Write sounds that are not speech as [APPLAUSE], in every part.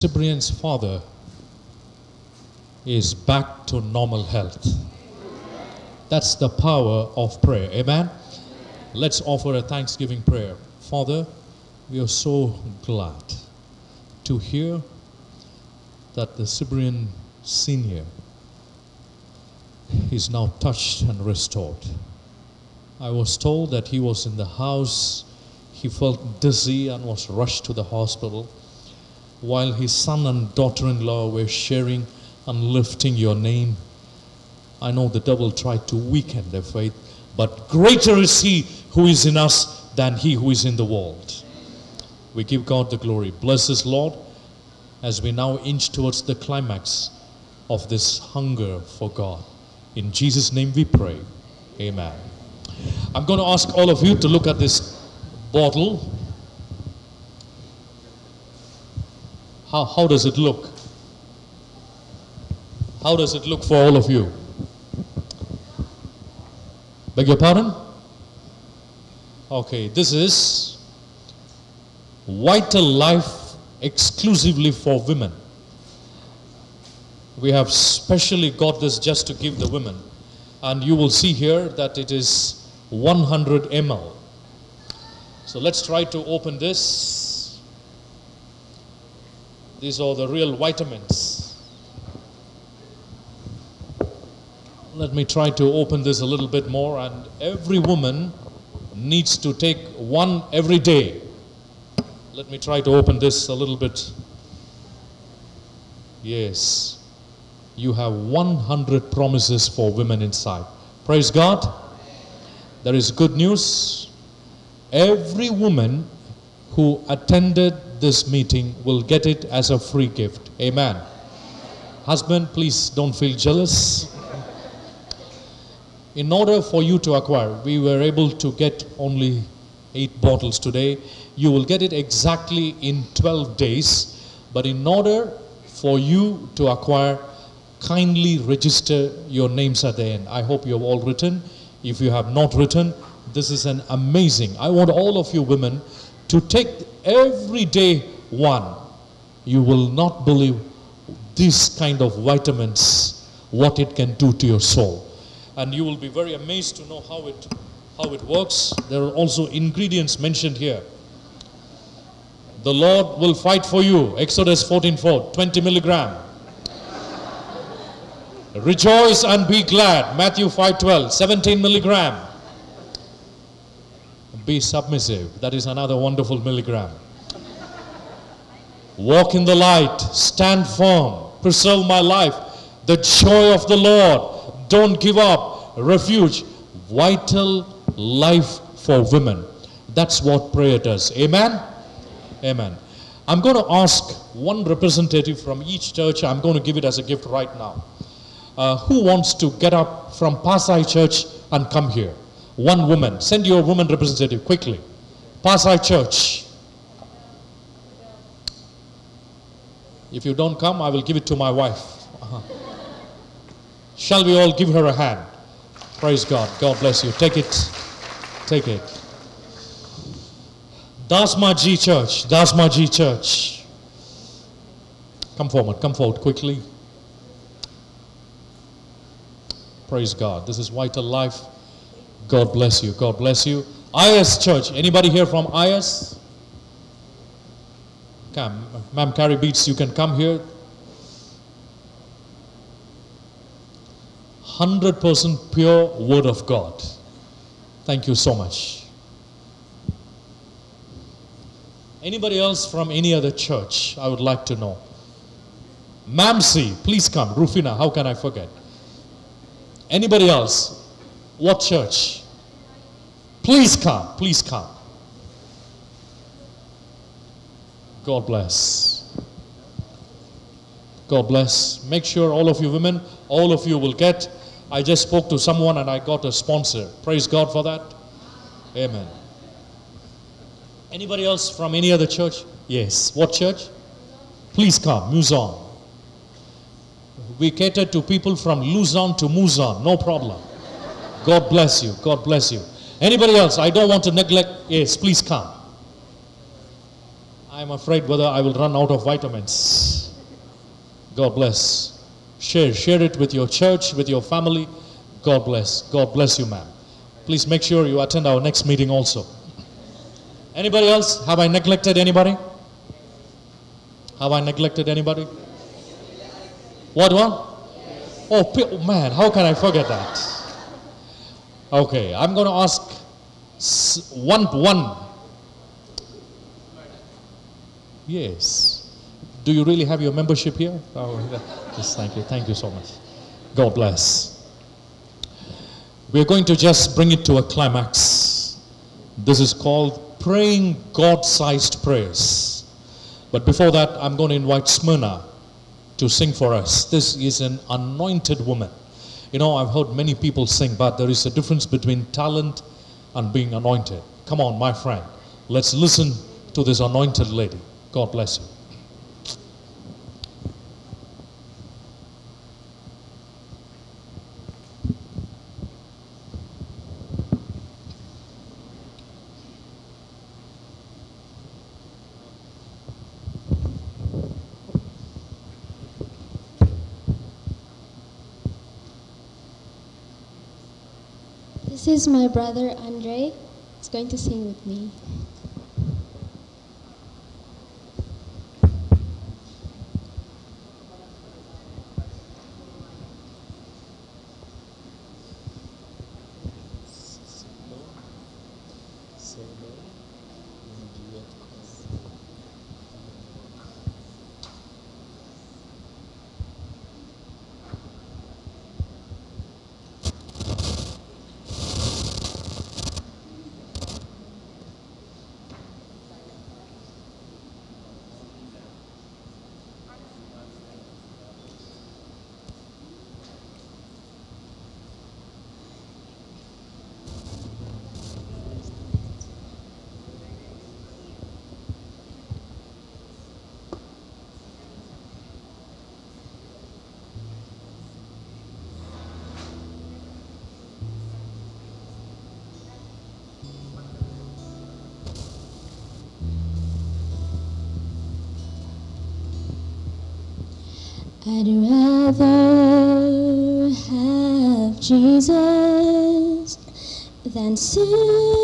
Cyprian's father is back to normal health. That's the power of prayer. Amen. Let's offer a thanksgiving prayer. Father, we are so glad to hear that the Cyprian senior is now touched and restored. I was told that he was in the house, he felt dizzy and was rushed to the hospital while his son and daughter in law were sharing and lifting your name. I know the devil tried to weaken their faith, but greater is he who is in us than he who is in the world. We give God the glory. Bless us, Lord, as we now inch towards the climax of this hunger for God. In Jesus' name we pray. Amen. I'm going to ask all of you to look at this bottle. How, how does it look? How does it look for all of you? Beg your pardon? Okay, this is Vital Life exclusively for women. We have specially got this just to give the women. And you will see here that it is 100 ml. So let's try to open this. These are the real vitamins. Let me try to open this a little bit more. And every woman needs to take one every day. Let me try to open this a little bit. Yes. You have 100 promises for women inside. Praise God. There is good news. Every woman who attended this meeting will get it as a free gift. Amen. Husband, please don't feel jealous. In order for you to acquire, we were able to get only eight bottles today. You will get it exactly in 12 days. But in order for you to acquire, kindly register your names at the end. I hope you have all written. If you have not written, this is an amazing. I want all of you women to take every day one. You will not believe this kind of vitamins, what it can do to your soul. And you will be very amazed to know how it, how it works. There are also ingredients mentioned here. The Lord will fight for you. Exodus 14:4, 20 milligram. Rejoice and be glad. Matthew 5:12, 17 milligram. Be submissive. That is another wonderful milligram. Walk in the light. Stand firm. Preserve my life. The joy of the Lord. Don't give up. Refuge. Vital life for women. That's what prayer does. Amen? Amen. I'm going to ask one representative from each church. I'm going to give it as a gift right now. Uh, who wants to get up from Pasay Church and come here? One woman. Send your woman representative quickly. Pasay Church. If you don't come, I will give it to my wife. Uh-huh. Shall we all give her a hand? Praise God. God bless you. Take it. Take it. Dasmaji Church. Dasmaji Church. Come forward. Come forward quickly. Praise God. This is Vital Life. God bless you. God bless you. IS Church. Anybody here from IS? Come. Ma'am Carrie Beats, you can come here. 100% pure Word of God. Thank you so much. Anybody else from any other church? I would like to know. Mamsi, please come. Rufina, how can I forget? Anybody else? What church? Please come. Please come. God bless. God bless. Make sure all of you women, all of you will get. I just spoke to someone and I got a sponsor. Praise God for that. Amen. Anybody else from any other church? Yes. What church? Please come. Muzon. We cater to people from Luzon to Muzon. No problem. God bless you. God bless you. Anybody else? I don't want to neglect. Yes, please come. I'm afraid whether I will run out of vitamins. God bless. Share, share it with your church, with your family. God bless. God bless you, ma'am. Please make sure you attend our next meeting also. Anybody else? Have I neglected anybody? Have I neglected anybody? What one? Oh, oh, man, how can I forget that? Okay, I'm going to ask one one. Yes. Do you really have your membership here? Oh, [LAUGHS] yes, thank you. Thank you so much. God bless. We're going to just bring it to a climax. This is called praying God sized prayers. But before that, I'm going to invite Smyrna to sing for us. This is an anointed woman. You know, I've heard many people sing, but there is a difference between talent and being anointed. Come on, my friend. Let's listen to this anointed lady. God bless you. This is my brother Andre. He's going to sing with me. I'd rather have Jesus than silver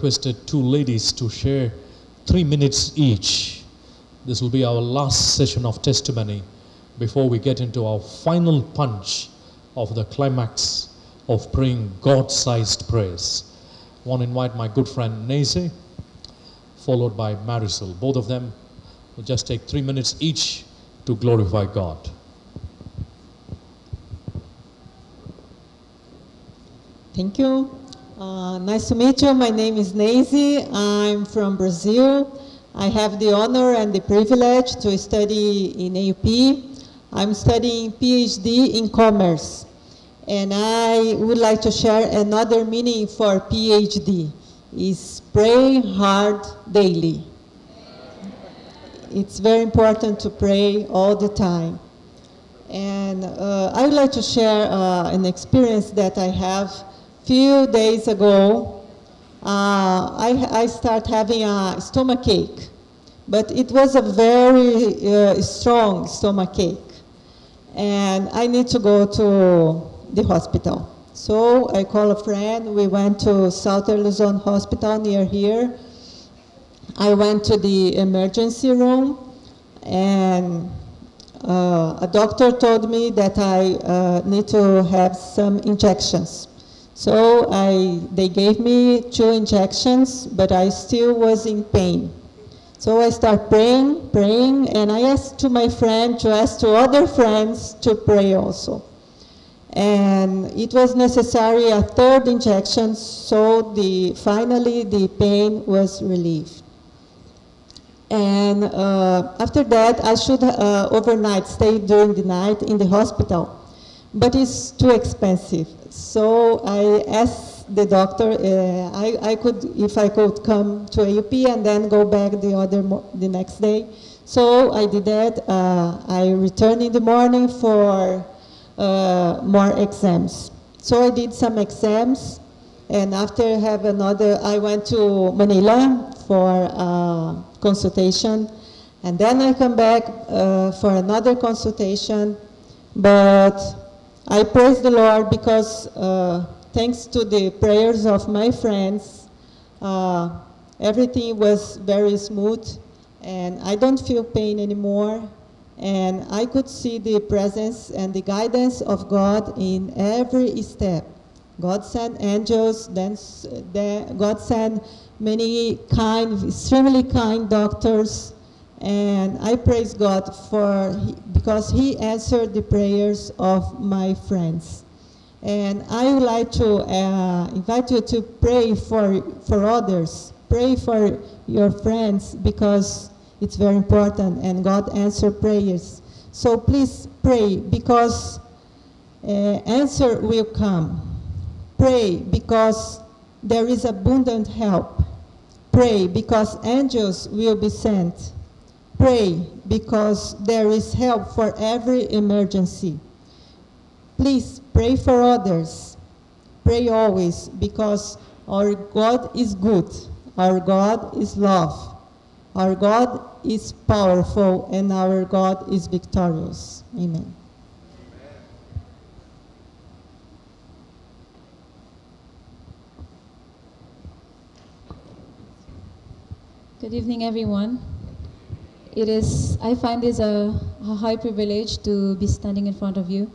requested two ladies to share three minutes each. This will be our last session of testimony before we get into our final punch of the climax of praying God sized prayers. I want to invite my good friend Naze, followed by Marisol. Both of them will just take three minutes each to glorify God. Thank you. Uh, nice to meet you. My name is Nazy. I'm from Brazil. I have the honor and the privilege to study in AUP. I'm studying PhD in commerce. And I would like to share another meaning for PhD is pray hard daily. It's very important to pray all the time. And uh, I would like to share uh, an experience that I have few days ago, uh, I, I start having a stomach ache, but it was a very uh, strong stomach ache, and I need to go to the hospital. So I call a friend. We went to Southern Luzon Hospital near here. I went to the emergency room, and uh, a doctor told me that I uh, need to have some injections. So I, they gave me two injections, but I still was in pain. So I start praying, praying, and I asked to my friend to ask to other friends to pray also. And it was necessary a third injection, so the, finally the pain was relieved. And uh, after that, I should uh, overnight stay during the night in the hospital, but it's too expensive. So I asked the doctor uh, I, I could if I could come to AUP and then go back the other the next day. So I did that. Uh, I returned in the morning for uh, more exams. So I did some exams, and after have another, I went to Manila for uh, consultation, and then I come back uh, for another consultation, but I praise the Lord because uh, thanks to the prayers of my friends, uh, everything was very smooth and I don't feel pain anymore. And I could see the presence and the guidance of God in every step. God sent angels, then, then God sent many kind, extremely kind doctors, and I praise God for because He answered the prayers of my friends. And I would like to uh, invite you to pray for for others. Pray for your friends because it's very important, and God answer prayers. So please pray because uh, answer will come. Pray because there is abundant help. Pray because angels will be sent. Pray because there is help for every emergency. Please pray for others. Pray always because our God is good. Our God is love. Our God is powerful and our God is victorious. Amen. Good evening, everyone. It is, I find this a, a high privilege to be standing in front of you.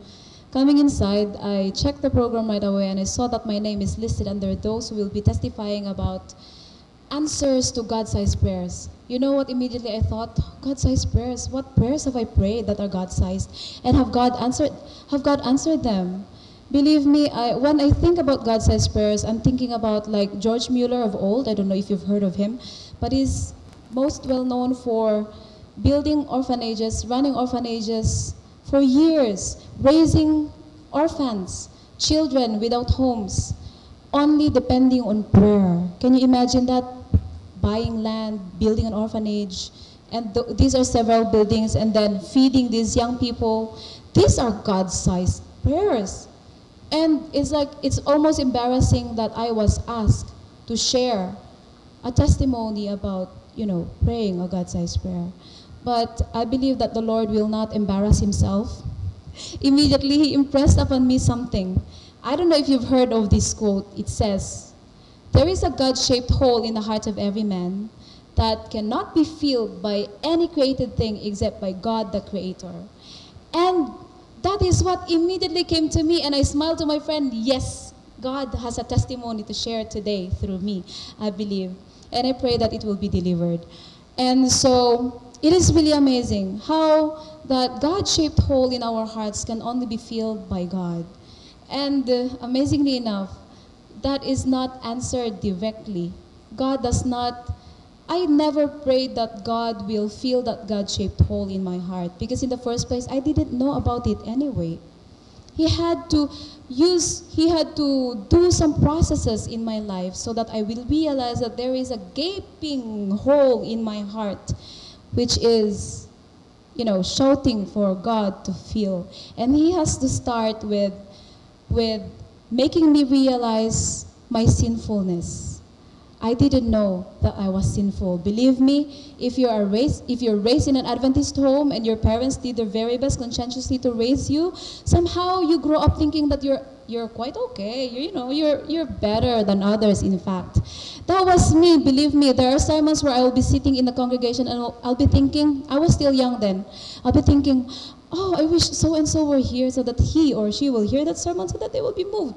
Coming inside, I checked the program right away and I saw that my name is listed under those who will be testifying about answers to God-sized prayers. You know what immediately I thought? God-sized prayers. What prayers have I prayed that are God-sized? And have God answered have God answered them? Believe me, I, when I think about God-sized prayers, I'm thinking about like George Mueller of old. I don't know if you've heard of him, but he's most well known for building orphanages, running orphanages for years, raising orphans, children without homes, only depending on prayer. Can you imagine that? Buying land, building an orphanage, and th- these are several buildings, and then feeding these young people. These are God-sized prayers. And it's like, it's almost embarrassing that I was asked to share a testimony about, you know, praying a God-sized prayer. But I believe that the Lord will not embarrass himself. Immediately, he impressed upon me something. I don't know if you've heard of this quote. It says, There is a God shaped hole in the heart of every man that cannot be filled by any created thing except by God the Creator. And that is what immediately came to me, and I smiled to my friend, Yes, God has a testimony to share today through me, I believe. And I pray that it will be delivered. And so it is really amazing how that God shaped hole in our hearts can only be filled by God. And uh, amazingly enough, that is not answered directly. God does not, I never prayed that God will fill that God shaped hole in my heart because, in the first place, I didn't know about it anyway. He had to use, he had to do some processes in my life so that I will realize that there is a gaping hole in my heart, which is, you know, shouting for God to feel. And he has to start with, with making me realize my sinfulness. I didn't know that I was sinful. Believe me, if you are raised if you're raised in an Adventist home and your parents did their very best conscientiously to raise you, somehow you grow up thinking that you're you're quite okay. You're, you know, you're you're better than others in fact. That was me, believe me. There are sermons where I will be sitting in the congregation and I'll, I'll be thinking, I was still young then. I'll be thinking, oh, I wish so and so were here so that he or she will hear that sermon so that they will be moved.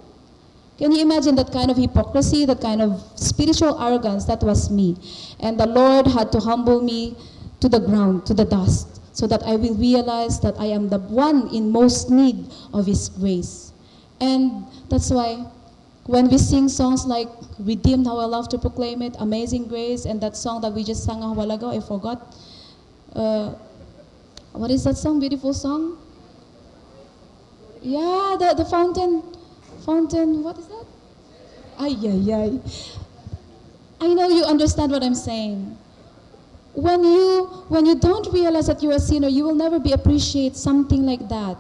Can you imagine that kind of hypocrisy, that kind of spiritual arrogance? That was me. And the Lord had to humble me to the ground, to the dust, so that I will realize that I am the one in most need of His grace. And that's why when we sing songs like Redeemed, How I Love to Proclaim It, Amazing Grace, and that song that we just sang a while ago, I forgot. Uh, what is that song? Beautiful song? Yeah, the, the fountain fountain, what is that? Ay, ay, ay. I know you understand what I'm saying. When you, when you don't realize that you're a sinner, you will never be appreciate something like that.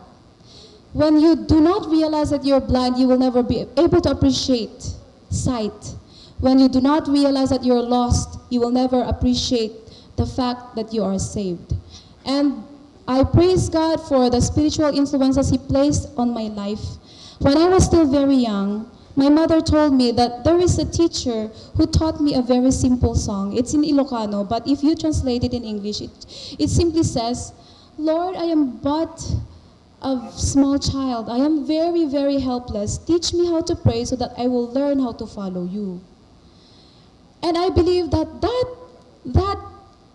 When you do not realize that you're blind, you will never be able to appreciate sight. When you do not realize that you're lost, you will never appreciate the fact that you are saved. And I praise God for the spiritual influences He placed on my life when I was still very young, my mother told me that there is a teacher who taught me a very simple song. It's in Ilocano, but if you translate it in English, it, it simply says, Lord, I am but a small child. I am very, very helpless. Teach me how to pray so that I will learn how to follow you. And I believe that that, that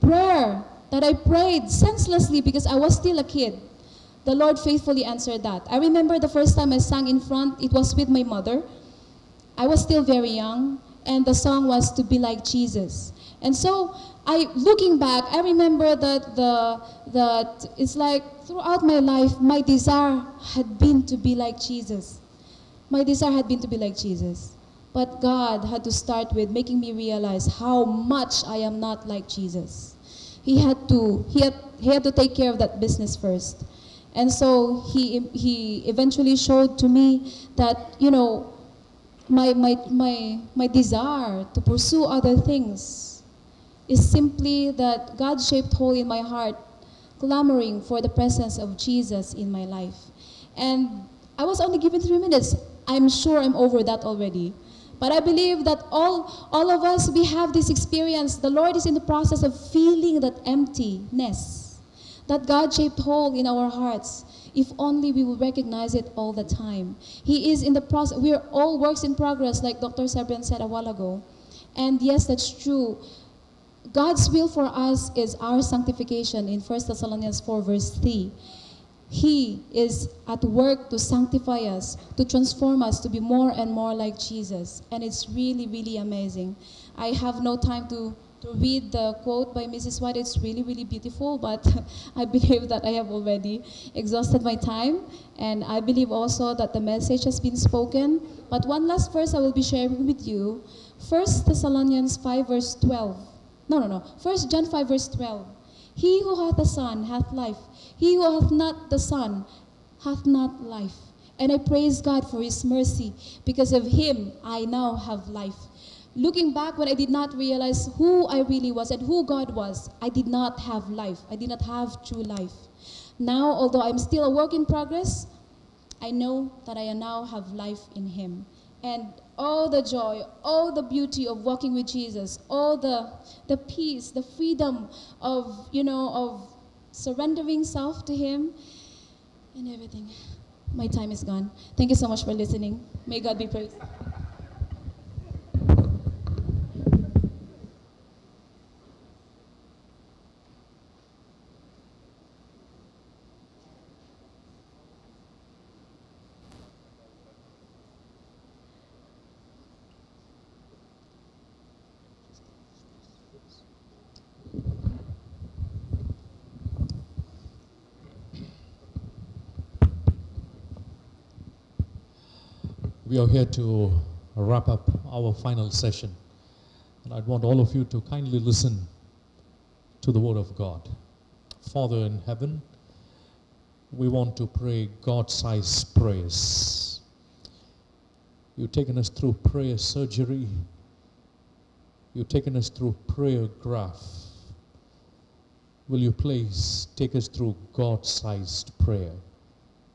prayer that I prayed senselessly because I was still a kid, the Lord faithfully answered that. I remember the first time I sang in front, it was with my mother. I was still very young, and the song was to be like Jesus. And so, I looking back, I remember that the that it's like throughout my life, my desire had been to be like Jesus. My desire had been to be like Jesus. But God had to start with making me realize how much I am not like Jesus. He had to he had, he had to take care of that business first. And so he, he eventually showed to me that, you know, my, my, my, my desire to pursue other things is simply that God shaped hole in my heart, clamoring for the presence of Jesus in my life. And I was only given three minutes. I'm sure I'm over that already. But I believe that all, all of us, we have this experience. The Lord is in the process of feeling that emptiness, that God shaped hole in our hearts. If only we will recognize it all the time. He is in the process. We are all works in progress, like Dr. Sebrian said a while ago. And yes, that's true. God's will for us is our sanctification in 1 Thessalonians 4, verse 3. He is at work to sanctify us, to transform us to be more and more like Jesus. And it's really, really amazing. I have no time to, to read the quote by Mrs. White. It's really, really beautiful, but [LAUGHS] I believe that I have already exhausted my time. And I believe also that the message has been spoken. But one last verse I will be sharing with you 1 Thessalonians 5, verse 12. No, no, no. 1 John 5, verse 12. He who hath the Son hath life. He who hath not the Son hath not life. And I praise God for his mercy. Because of him, I now have life. Looking back when I did not realize who I really was and who God was, I did not have life. I did not have true life. Now, although I'm still a work in progress, I know that I now have life in him. And all the joy, all the beauty of walking with Jesus, all the, the peace, the freedom of, you know, of surrendering self to Him and everything. My time is gone. Thank you so much for listening. May God be praised. We are here to wrap up our final session. And I'd want all of you to kindly listen to the Word of God. Father in heaven, we want to pray God sized prayers. You've taken us through prayer surgery, you've taken us through prayer graph. Will you please take us through God sized prayer?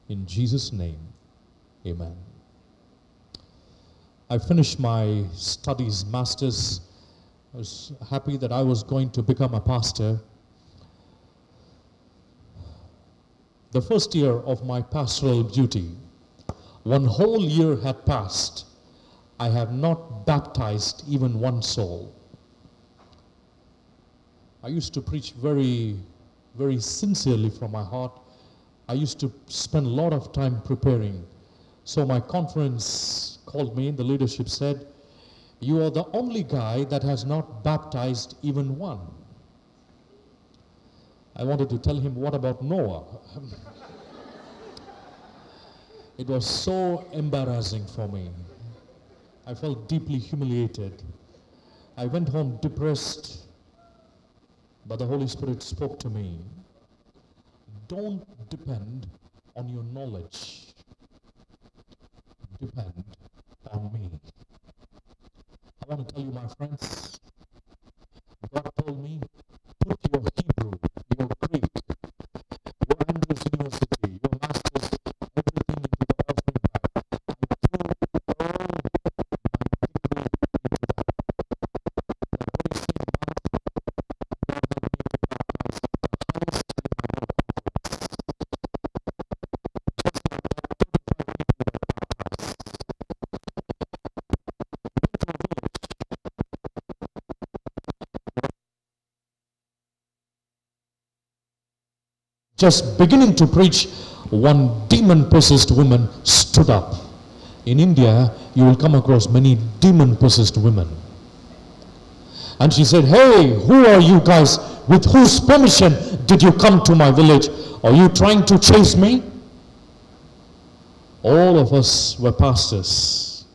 In Jesus' name, amen. I finished my studies, master's. I was happy that I was going to become a pastor. The first year of my pastoral duty, one whole year had passed. I have not baptized even one soul. I used to preach very, very sincerely from my heart. I used to spend a lot of time preparing. So my conference called me, the leadership said, You are the only guy that has not baptized even one. I wanted to tell him, What about Noah? [LAUGHS] it was so embarrassing for me. I felt deeply humiliated. I went home depressed, but the Holy Spirit spoke to me. Don't depend on your knowledge. Depend on me. I want to tell you, my friends, God told me, Just beginning to preach, one demon possessed woman stood up. In India, you will come across many demon possessed women. And she said, Hey, who are you guys? With whose permission did you come to my village? Are you trying to chase me? All of us were pastors.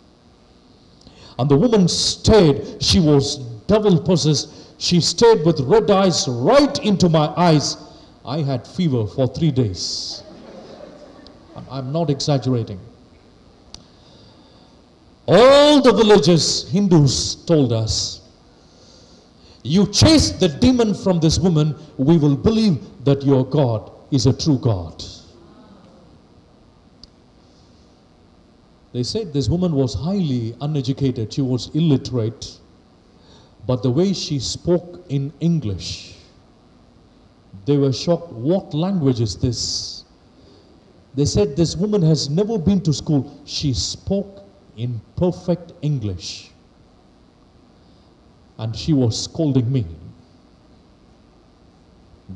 And the woman stayed. She was devil possessed. She stayed with red eyes right into my eyes. I had fever for three days. I'm- not exaggerating. All the villages, Hindus told us, you chase the demon from this woman, we will believe that your God is a true God. They said this woman was highly uneducated, she was illiterate, but the way she spoke in English, they were shocked. What language is this? They said this woman has never been to school. She spoke in perfect English. And she was scolding me.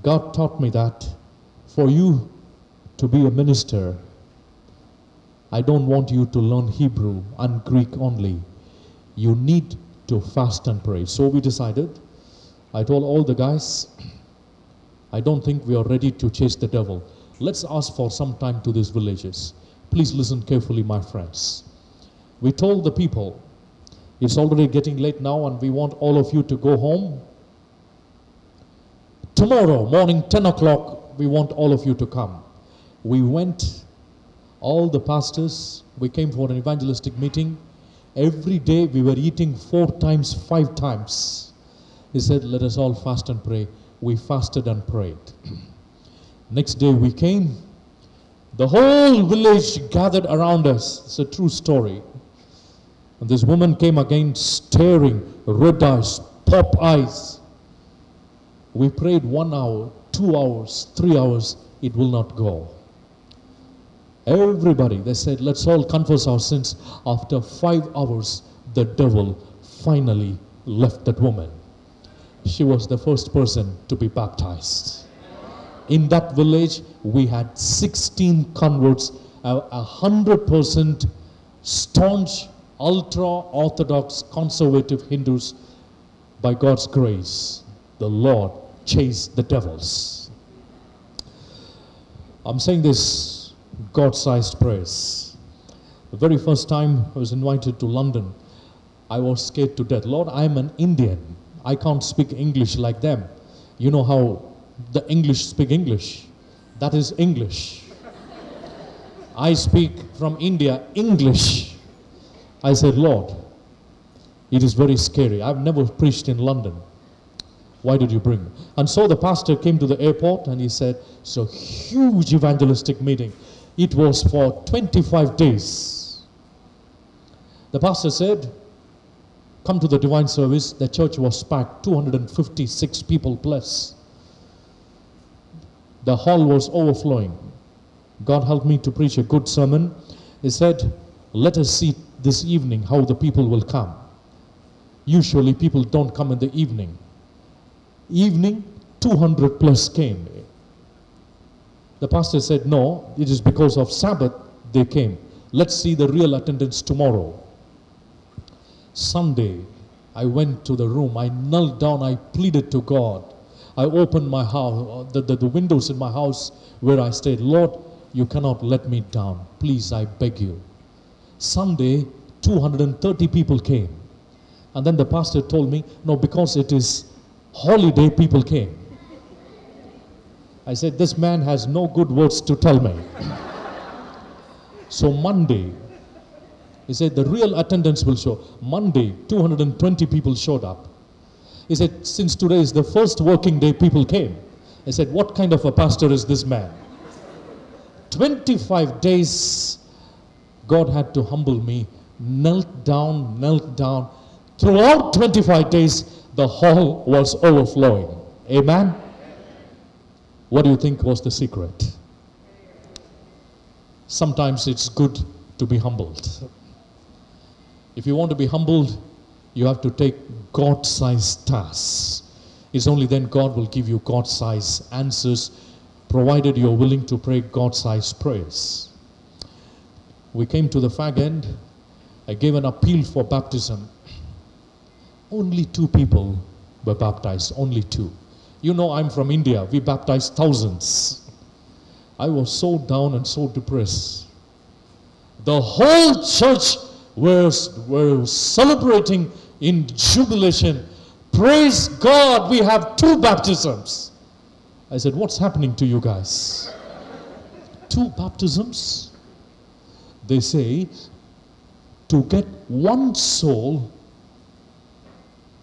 God taught me that for you to be a minister, I don't want you to learn Hebrew and Greek only. You need to fast and pray. So we decided. I told all the guys, I don't think we are ready to chase the devil. Let's ask for some time to these villages. Please listen carefully, my friends. We told the people, it's already getting late now, and we want all of you to go home. Tomorrow morning, 10 o'clock, we want all of you to come. We went, all the pastors, we came for an evangelistic meeting. Every day we were eating four times, five times. He said, Let us all fast and pray. We fasted and prayed. Next day we came. The whole village gathered around us. It's a true story. And this woman came again staring, red eyes, pop eyes. We prayed one hour, two hours, three hours. It will not go. Everybody, they said, let's all confess our sins. After five hours, the devil finally left that woman. She was the first person to be baptized. In that village, we had 16 converts, a hundred percent staunch, ultra orthodox, conservative Hindus. By God's grace, the Lord chased the devils. I'm saying this God sized praise. The very first time I was invited to London, I was scared to death. Lord, I'm an Indian. I can't speak English like them. You know how the English speak English. That is English. I speak from India English. I said, Lord, it is very scary. I've never preached in London. Why did you bring me? And so the pastor came to the airport and he said, It's a huge evangelistic meeting. It was for 25 days. The pastor said, Come to the divine service. The church was packed, 256 people plus. The hall was overflowing. God helped me to preach a good sermon. He said, Let us see this evening how the people will come. Usually, people don't come in the evening. Evening, 200 plus came. The pastor said, No, it is because of Sabbath they came. Let's see the real attendance tomorrow. Sunday, I went to the room, I knelt down, I pleaded to God. I opened my house, uh, the, the, the windows in my house where I stayed. Lord, you cannot let me down. Please, I beg you. Sunday, 230 people came. And then the pastor told me, no, because it is holiday, people came. I said, this man has no good words to tell me. [LAUGHS] so Monday, he said, the real attendance will show. Monday, 220 people showed up. He said, since today is the first working day, people came. I said, what kind of a pastor is this man? 25 days, God had to humble me, knelt down, knelt down. Throughout 25 days, the hall was overflowing. Amen? What do you think was the secret? Sometimes it's good to be humbled. If you want to be humbled, you have to take God sized tasks. It's only then God will give you God sized answers, provided you're willing to pray God sized prayers. We came to the fag end. I gave an appeal for baptism. Only two people were baptized, only two. You know, I'm from India. We baptized thousands. I was so down and so depressed. The whole church were celebrating in jubilation. Praise God, we have two baptisms. I said, What's happening to you guys? Two baptisms? They say to get one soul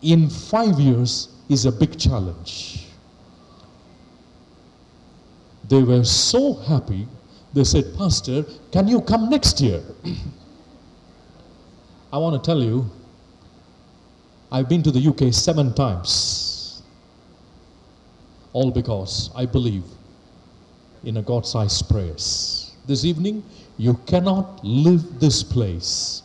in five years is a big challenge. They were so happy, they said, Pastor, can you come next year? [CLEARS THROAT] I want to tell you, I've been to the UK seven times. All because I believe in a God sized prayers. This evening, you cannot leave this place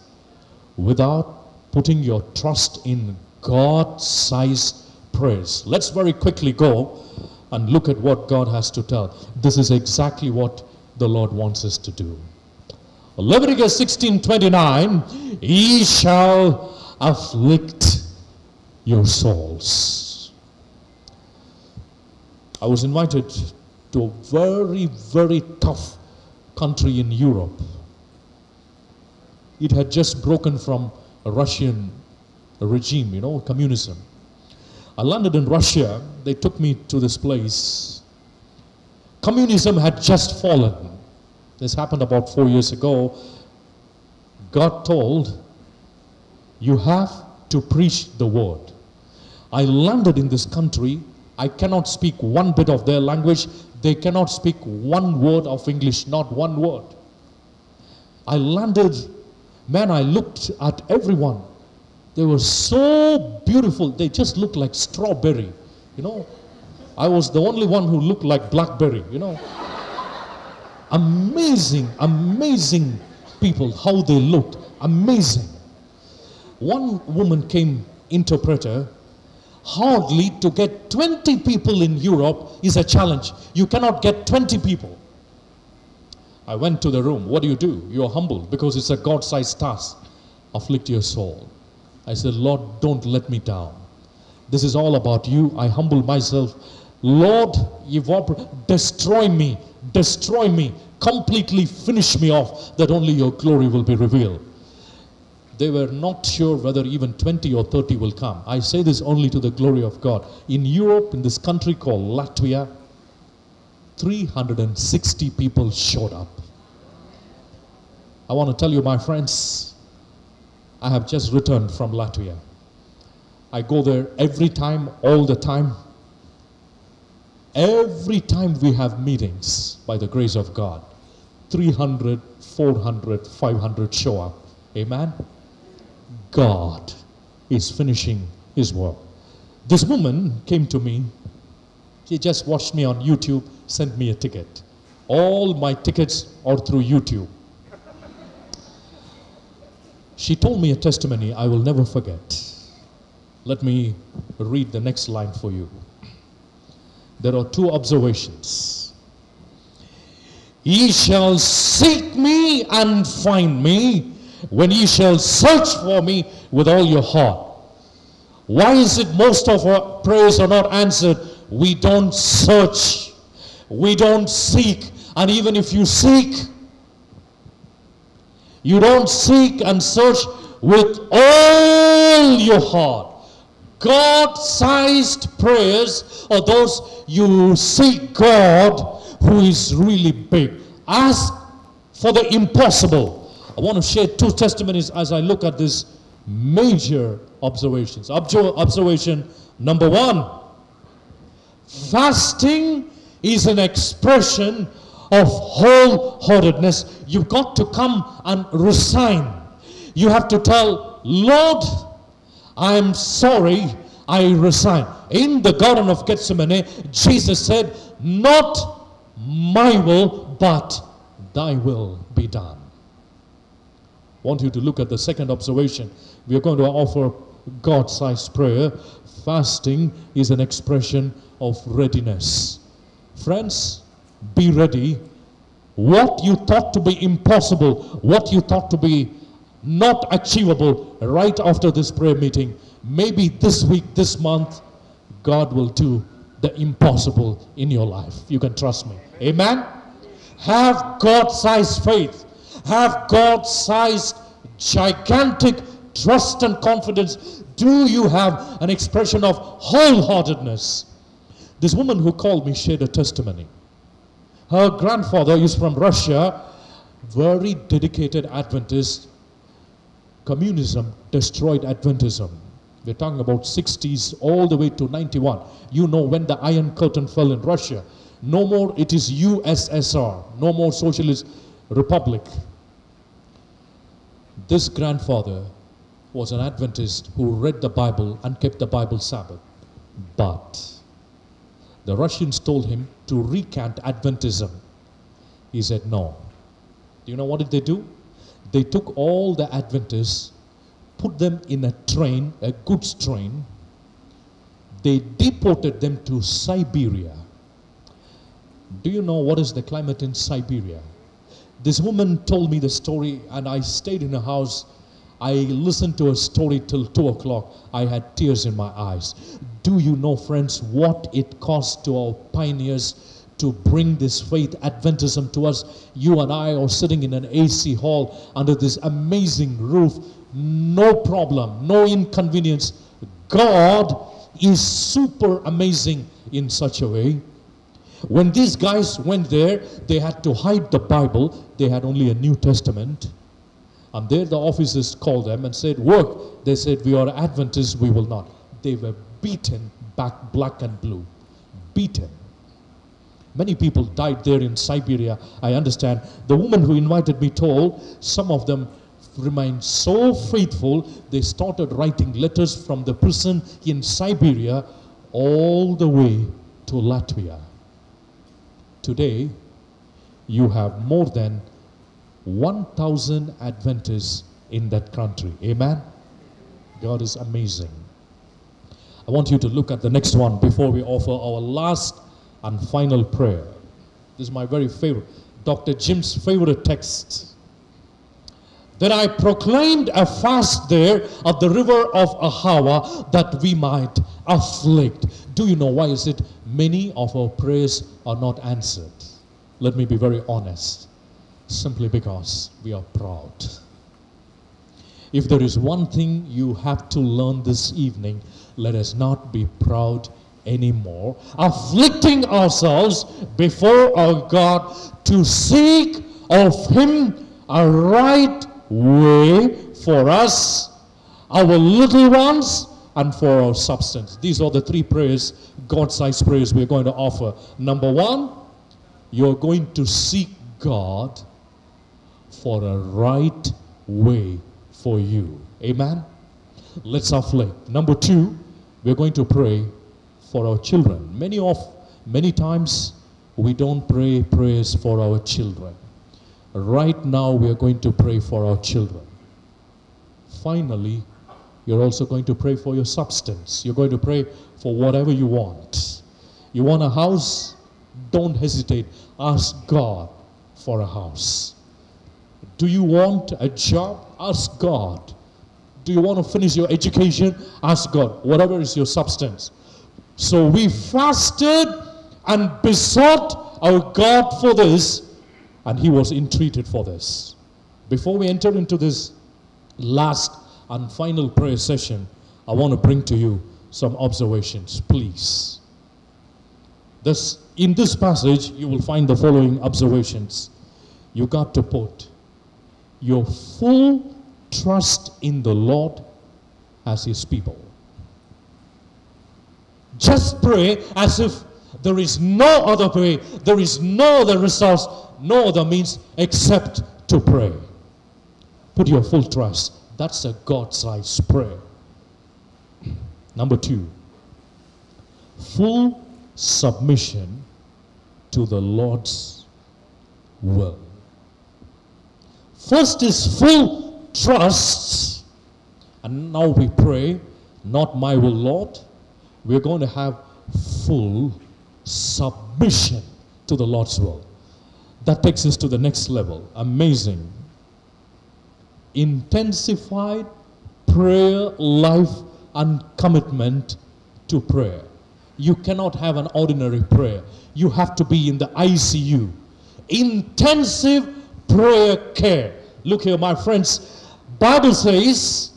without putting your trust in God sized prayers. Let's very quickly go and look at what God has to tell. This is exactly what the Lord wants us to do. Leviticus 16:29, He shall afflict your souls. I was invited to a very, very tough country in Europe. It had just broken from a Russian regime, you know, communism. I landed in Russia. They took me to this place. Communism had just fallen. This happened about four years ago. God told, You have to preach the word. I landed in this country. I cannot speak one bit of their language. They cannot speak one word of English, not one word. I landed, man, I looked at everyone. They were so beautiful. They just looked like strawberry, you know. I was the only one who looked like blackberry, you know. Amazing, amazing people, how they looked. Amazing. One woman came, interpreter, hardly to get 20 people in Europe is a challenge. You cannot get 20 people. I went to the room. What do you do? You are humble because it's a God sized task. Afflict your soul. I said, Lord, don't let me down. This is all about you. I humble myself. Lord, destroy me, destroy me, completely finish me off, that only your glory will be revealed. They were not sure whether even 20 or 30 will come. I say this only to the glory of God. In Europe, in this country called Latvia, 360 people showed up. I want to tell you, my friends, I have just returned from Latvia. I go there every time, all the time. Every time we have meetings, by the grace of God, 300, 400, 500 show up. Amen? God is finishing His work. This woman came to me. She just watched me on YouTube, sent me a ticket. All my tickets are through YouTube. She told me a testimony I will never forget. Let me read the next line for you. There are two observations. Ye shall seek me and find me when ye shall search for me with all your heart. Why is it most of our prayers are not answered? We don't search, we don't seek, and even if you seek, you don't seek and search with all your heart. God sized prayers are those you seek God who is really big. Ask for the impossible. I want to share two testimonies as I look at this major observations. Observation number one fasting is an expression of wholeheartedness. You've got to come and resign. You have to tell, Lord, I'm sorry, I resign. In the Garden of Gethsemane, Jesus said, Not my will, but thy will be done. want you to look at the second observation. We are going to offer God sized prayer. Fasting is an expression of readiness. Friends, be ready. What you thought to be impossible, what you thought to be not achievable right after this prayer meeting, maybe this week, this month, God will do the impossible in your life. You can trust me. Amen? Have God sized faith. Have God sized gigantic trust and confidence. Do you have an expression of wholeheartedness? This woman who called me shared a testimony. Her grandfather is from Russia, very dedicated Adventist. Communism destroyed Adventism. We're talking about 60s all the way to 91. You know when the Iron Curtain fell in Russia. No more, it is USSR. No more Socialist Republic. This grandfather was an Adventist who read the Bible and kept the Bible Sabbath. But the Russians told him to recant Adventism. He said no. Do you know what did they do? They took all the Adventists, put them in a train, a goods train. They deported them to Siberia. Do you know what is the climate in Siberia? This woman told me the story, and I stayed in her house. I listened to her story till two o'clock. I had tears in my eyes. Do you know, friends, what it cost to our pioneers to bring this faith, Adventism, to us? You and I are sitting in an AC hall under this amazing roof. No problem, no inconvenience. God is super amazing in such a way. When these guys went there, they had to hide the Bible. They had only a New Testament. And there the officers called them and said, Work. They said, We are Adventists, we will not. They were beaten back black and blue. Beaten. Many people died there in Siberia, I understand. The woman who invited me told some of them remained so faithful, they started writing letters from the prison in Siberia all the way to Latvia. Today, you have more than 1,000 Adventists in that country. Amen? God is amazing. I want you to look at the next one before we offer our last and final prayer. This is my very favorite, Dr. Jim's favorite text. Then I proclaimed a fast there of the river of Ahava that we might afflict. Do you know why is it many of our prayers are not answered? Let me be very honest. Simply because we are proud. If there is one thing you have to learn this evening, let us not be proud anymore, afflicting ourselves before our God to seek of Him a right way for us, our little ones, and for our substance. These are the three prayers, God sized prayers we're going to offer. Number one, you're going to seek God for a right way for you. Amen? Let's afflict. Number two, we're going to pray for our children. Many of many times we don't pray prayers for our children. Right now we are going to pray for our children. Finally, you're also going to pray for your substance. You're going to pray for whatever you want. You want a house? Don't hesitate. Ask God for a house. Do you want a job? Ask God. Do you want to finish your education? Ask God. Whatever is your substance. So we fasted and besought our God for this, and He was entreated for this. Before we enter into this last and final prayer session, I want to bring to you some observations, please. This, in this passage, you will find the following observations. You got to put your full trust in the Lord as His people. Just pray as if there is no other way, there is no other resource, no other means except to pray. Put your full trust. That's a God sized prayer. Number two, full submission to the Lord's will. First is full trust, and now we pray, not my will, Lord. We're going to have full submission to the Lord's will. That takes us to the next level. Amazing. Intensified prayer life and commitment to prayer. You cannot have an ordinary prayer. You have to be in the ICU. Intensive prayer care. Look here, my friends. Bible says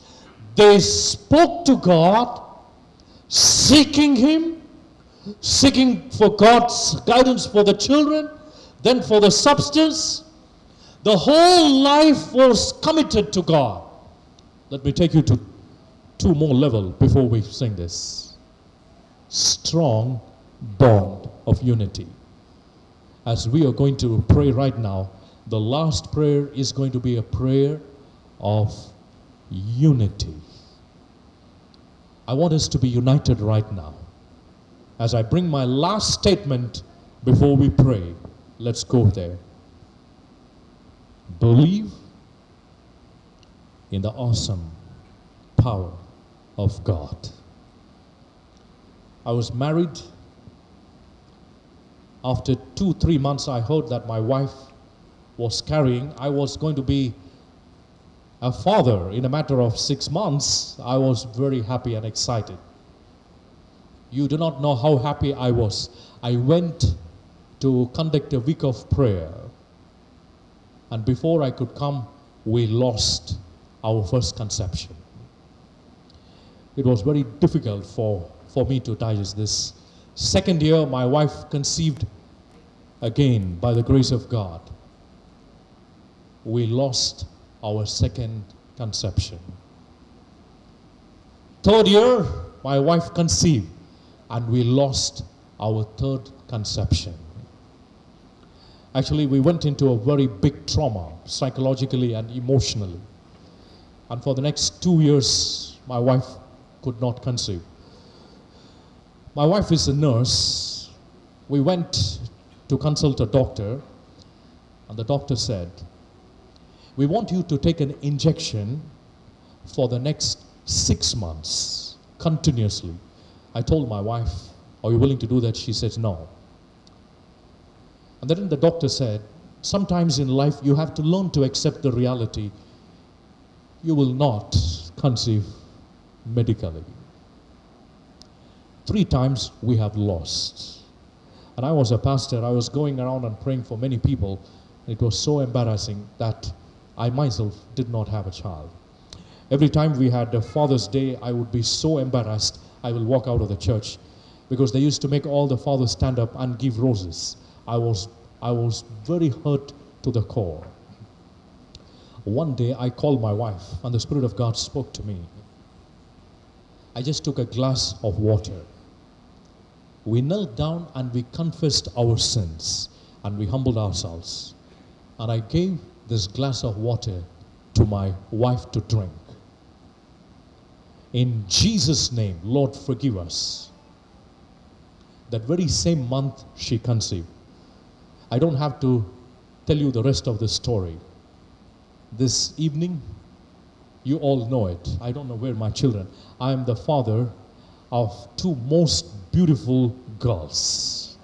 they spoke to God, seeking Him, seeking for God's guidance for the children, then for the substance. The whole life was committed to God. Let me take you to two more level before we sing this. Strong bond of unity. As we are going to pray right now, the last prayer is going to be a prayer of unity. I want us to be united right now. As I bring my last statement before we pray, let's go there. Believe in the awesome power of God. I was married. After two, three months, I heard that my wife was carrying. I was going to be a father in a matter of six months. I was very happy and excited. You do not know how happy I was. I went to conduct a week of prayer. And before I could come, we lost our first conception. It was very difficult for, for me to digest this. Second year, my wife conceived again by the grace of God. We lost our second conception. Third year, my wife conceived, and we lost our third conception. Actually, we went into a very big trauma, psychologically and emotionally. And for the next two years, my wife could not conceive. My wife is a nurse. We went to consult a doctor, and the doctor said, We want you to take an injection for the next six months continuously. I told my wife, Are you willing to do that? She says, No. And then the doctor said, Sometimes in life you have to learn to accept the reality. You will not conceive medically. Three times we have lost. And I was a pastor, I was going around and praying for many people. It was so embarrassing that I myself did not have a child. Every time we had a Father's Day, I would be so embarrassed, I will walk out of the church because they used to make all the fathers stand up and give roses. I was, I was very hurt to the core. One day I called my wife, and the Spirit of God spoke to me. I just took a glass of water. We knelt down and we confessed our sins and we humbled ourselves. And I gave this glass of water to my wife to drink. In Jesus' name, Lord, forgive us. That very same month, she conceived. I don't have to tell you the rest of the story. This evening, you all know it. I don't know where my children. I am the father of two most beautiful girls.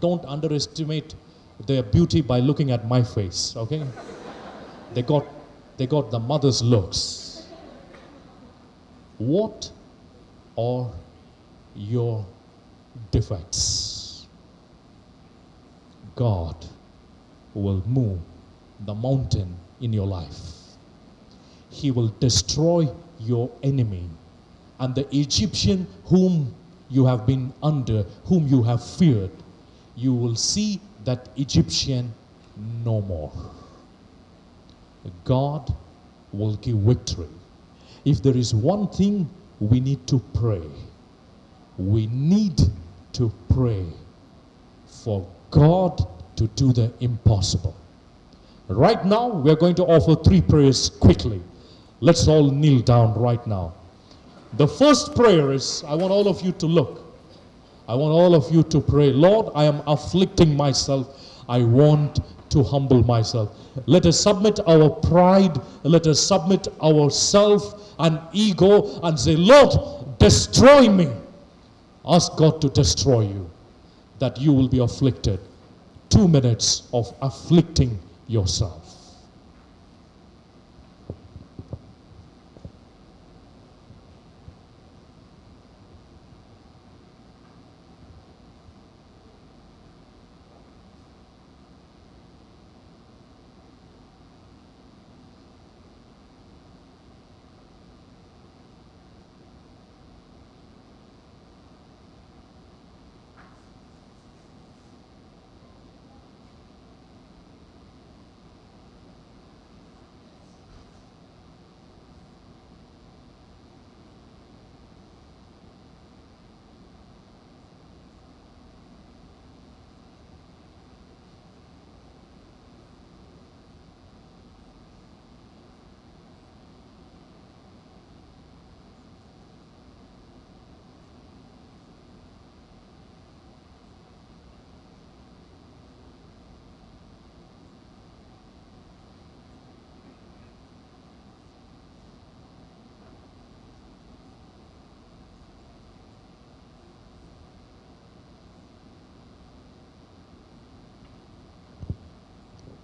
Don't underestimate their beauty by looking at my face, okay? They got they got the mother's looks. What are your defects? God will move the mountain in your life. He will destroy your enemy. And the Egyptian whom you have been under, whom you have feared, you will see that Egyptian no more. God will give victory. If there is one thing we need to pray, we need to pray for God to do the impossible. Right now, we're going to offer three prayers quickly. Let's all kneel down right now. The first prayer is I want all of you to look. I want all of you to pray, Lord, I am afflicting myself. I want to humble myself. Let us submit our pride, let us submit our self and ego and say, Lord, destroy me. Ask God to destroy you, that you will be afflicted. Two minutes of afflicting yourself.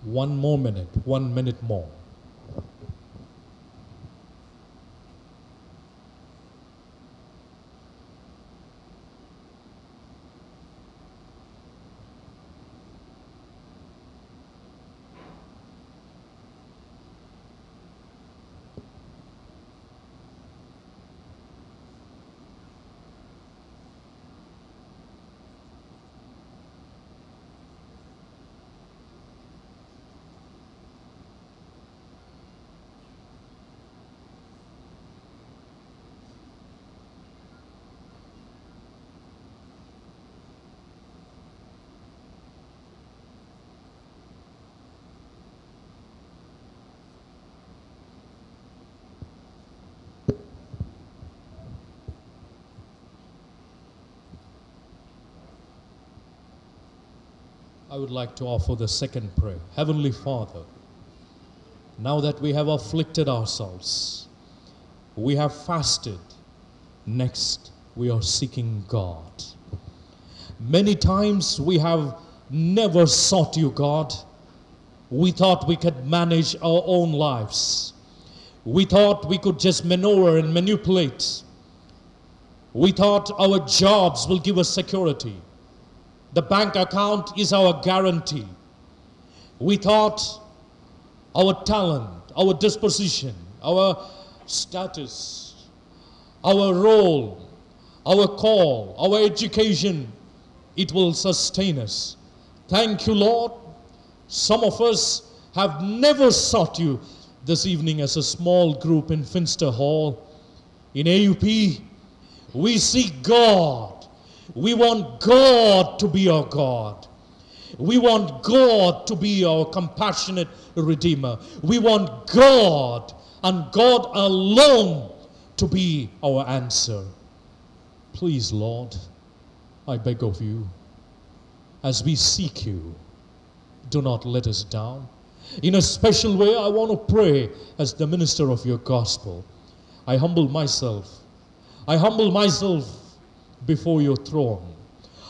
One more minute, one minute more. I would like to offer the second prayer. Heavenly Father, now that we have afflicted ourselves, we have fasted, next we are seeking God. Many times we have never sought you, God. We thought we could manage our own lives. We thought we could just maneuver and manipulate. We thought our jobs will give us security. The bank account is our guarantee. We thought our talent, our disposition, our status, our role, our call, our education, it will sustain us. Thank you, Lord. Some of us have never sought you this evening as a small group in Finster Hall. In AUP, we seek God. We want God to be our God. We want God to be our compassionate Redeemer. We want God and God alone to be our answer. Please, Lord, I beg of you, as we seek you, do not let us down. In a special way, I want to pray as the minister of your gospel. I humble myself. I humble myself before your throne.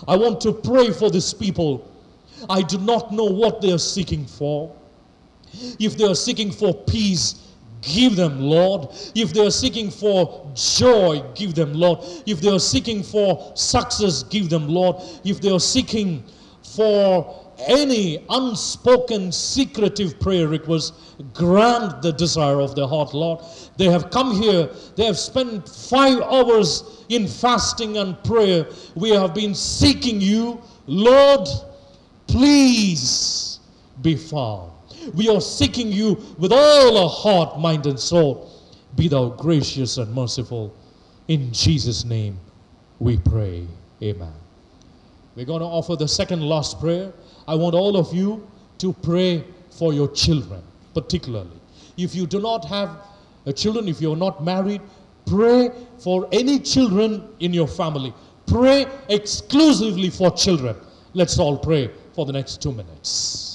I want to pray for these people. I do not know what they are seeking for. If they are seeking for peace, give them, Lord. If they are seeking for joy, give them, Lord. If they are seeking for success, give them, Lord. If they are seeking for any unspoken secretive prayer request, grant the desire of their heart, Lord. They have come here, they have spent five hours in fasting and prayer. We have been seeking you, Lord. Please be found. We are seeking you with all our heart, mind, and soul. Be thou gracious and merciful. In Jesus' name we pray. Amen. We're going to offer the second last prayer. I want all of you to pray for your children, particularly. If you do not have children, if you're not married, pray for any children in your family. Pray exclusively for children. Let's all pray for the next two minutes.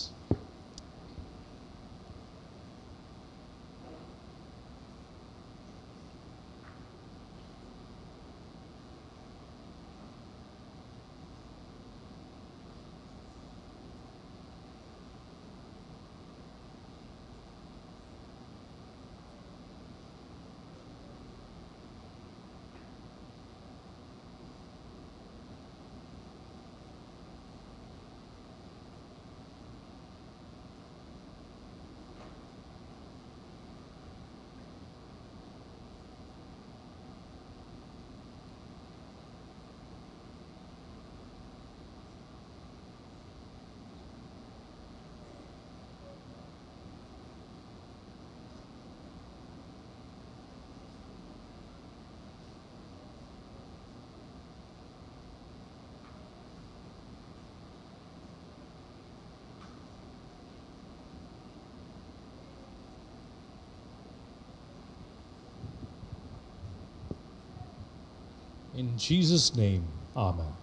In Jesus' name, Amen.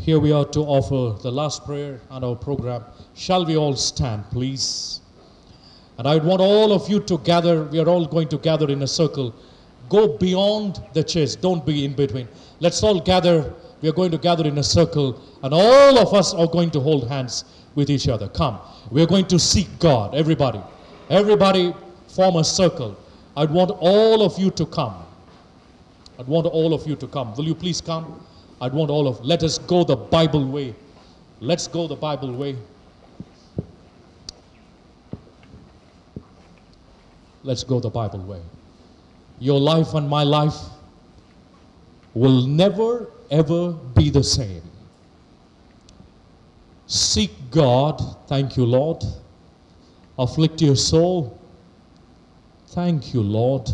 Here we are to offer the last prayer on our program. Shall we all stand, please? And I would want all of you to gather. We are all going to gather in a circle. go beyond the chairs. Don't be in between. Let's all gather. We are going to gather in a circle, and all of us are going to hold hands with each other. Come. We are going to seek God. Everybody. Everybody form a circle. I'd want all of you to come. I'd want all of you to come. Will you please come? I'd want all of let us go the Bible way. Let's go the Bible way. Let's go the Bible way. Your life and my life will never ever be the same. Seek God, thank you, Lord. Afflict your soul, thank you, Lord.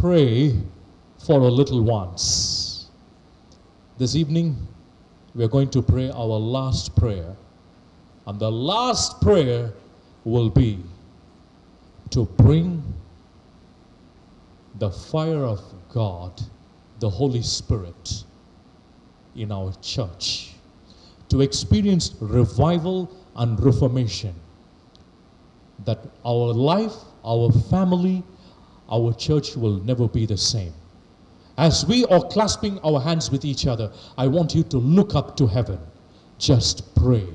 Pray for our little ones. This evening, we are going to pray our last prayer. And the last prayer will be to bring the fire of God, the Holy Spirit, in our church, to experience revival and reformation. That our life, our family, our church will never be the same. As we are clasping our hands with each other, I want you to look up to heaven. Just pray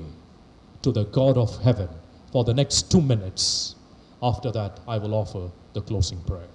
to the God of heaven for the next two minutes. After that, I will offer the closing prayer.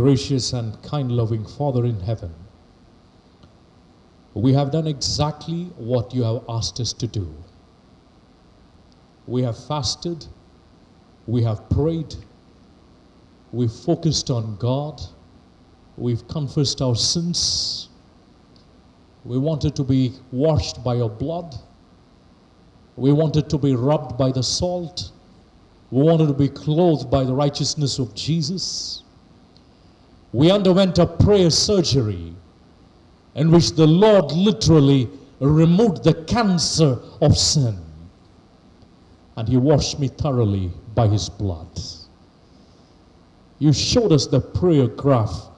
Gracious and kind loving Father in heaven, we have done exactly what you have asked us to do. We have fasted, we have prayed, we've focused on God, we've confessed our sins, we wanted to be washed by your blood, we wanted to be rubbed by the salt, we wanted to be clothed by the righteousness of Jesus. We underwent a prayer surgery in which the Lord literally removed the cancer of sin. And He washed me thoroughly by His blood. You showed us the prayer graph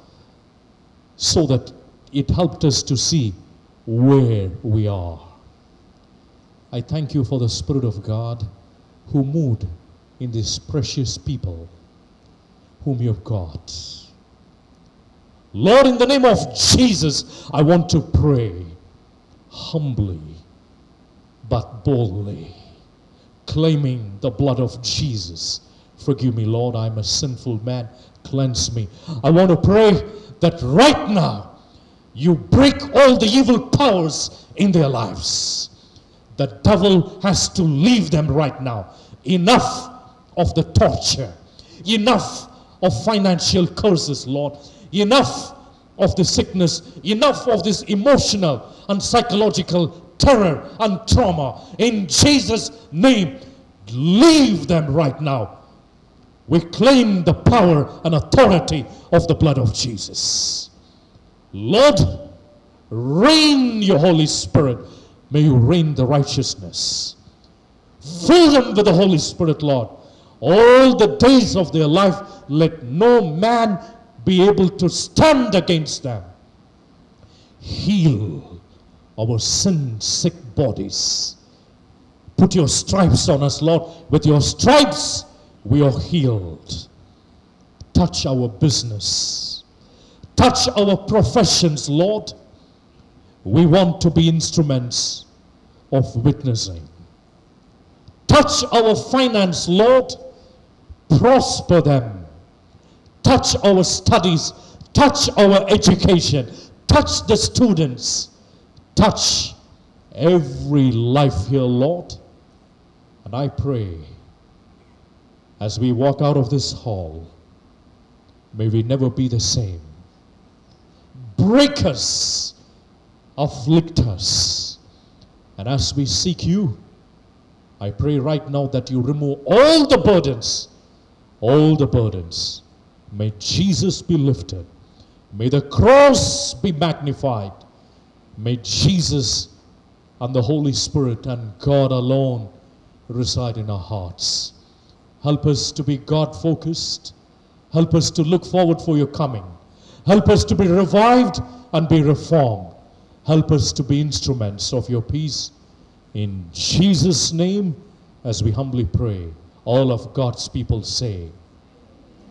so that it helped us to see where we are. I thank you for the Spirit of God who moved in these precious people whom you have got. Lord, in the name of Jesus, I want to pray humbly but boldly, claiming the blood of Jesus. Forgive me, Lord, I'm a sinful man. Cleanse me. I want to pray that right now you break all the evil powers in their lives. The devil has to leave them right now. Enough of the torture, enough of financial curses, Lord enough of the sickness, enough of this emotional and psychological terror and trauma. In Jesus' name, leave them right now. We claim the power and authority of the blood of Jesus. Lord, rain your Holy Spirit. May you rain the righteousness. Fill them with the Holy Spirit, Lord. All the days of their life, let no man be able to stand against them. Heal our sin sick bodies. Put your stripes on us, Lord. With your stripes, we are healed. Touch our business. Touch our professions, Lord. We want to be instruments of witnessing. Touch our finance, Lord. Prosper them touch our studies, touch our education, touch the students, touch every life here, Lord. And I pray as we walk out of this hall, may we never be the same. Break us, afflict us. And as we seek you, I pray right now that you remove all the burdens, all the burdens. May Jesus be lifted. May the cross be magnified. May Jesus and the Holy Spirit and God alone reside in our hearts. Help us to be God focused. Help us to look forward for your coming. Help us to be revived and be reformed. Help us to be instruments of your peace. In Jesus' name, as we humbly pray, all of God's people say,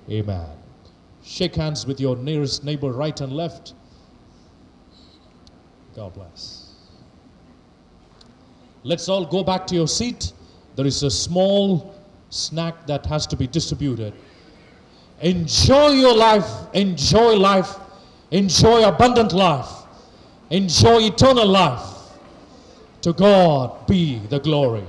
Amen. Shake hands with your nearest neighbor, right and left. God bless. Let's all go back to your seat. There is a small snack that has to be distributed. Enjoy your life, enjoy life, enjoy abundant life, enjoy eternal life. To God be the glory.